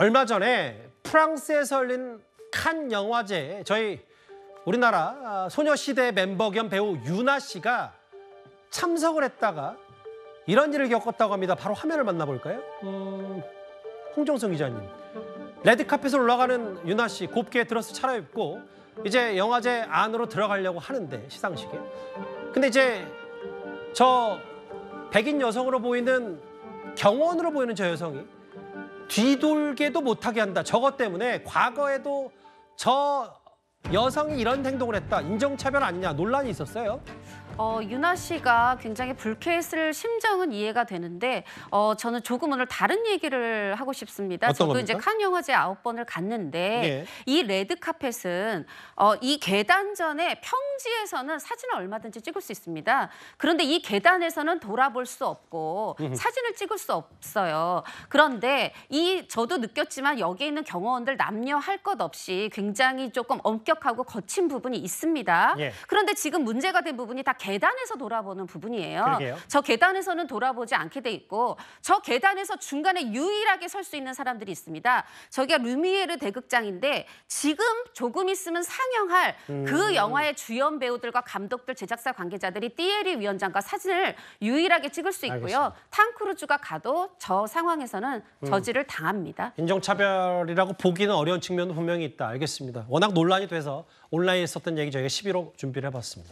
얼마 전에 프랑스에서 열린 칸 영화제에 저희 우리나라 아, 소녀시대 멤버 겸 배우 유나 씨가 참석을 했다가 이런 일을 겪었다고 합니다. 바로 화면을 만나볼까요? 음, 홍정성 기자님. 레드카펫을 올라가는 유나 씨 곱게 드러스 차려입고 이제 영화제 안으로 들어가려고 하는데 시상식에. 근데 이제 저 백인 여성으로 보이는 경원으로 보이는 저 여성이 뒤돌게도 못하게 한다. 저것 때문에 과거에도 저 여성이 이런 행동을 했다. 인종차별 아니냐 논란이 있었어요. 어, 유나 씨가 굉장히 불쾌했을 심정은 이해가 되는데 어, 저는 조금 오늘 다른 얘기를 하고 싶습니다. 저도 겁니까? 이제 칸 영화제 아홉 번을 갔는데 예. 이 레드 카펫은 어, 이 계단 전에 평지에서는 사진을 얼마든지 찍을 수 있습니다. 그런데 이 계단에서는 돌아볼 수 없고 사진을 찍을 수 없어요. 그런데 이 저도 느꼈지만 여기에 있는 경호원들 남녀 할 것 없이 굉장히 조금 엄격하고 거친 부분이 있습니다. 예. 그런데 지금 문제가 된 부분이 다 계단에서 돌아보는 부분이에요. 그러게요. 저 계단에서는 돌아보지 않게 돼 있고 저 계단에서 중간에 유일하게 설 수 있는 사람들이 있습니다. 저기가 루미에르 대극장인데 지금 조금 있으면 상영할 음. 그 영화의 주연 배우들과 감독들, 제작사 관계자들이 띠에리 위원장과 사진을 유일하게 찍을 수 있고요. 탕 크루즈가 가도 저 상황에서는 음. 저지를 당합니다. 인종차별이라고 보기는 어려운 측면도 분명히 있다. 알겠습니다. 워낙 논란이 돼서 온라인에 썼던 얘기 저희가 11호 준비를 해봤습니다.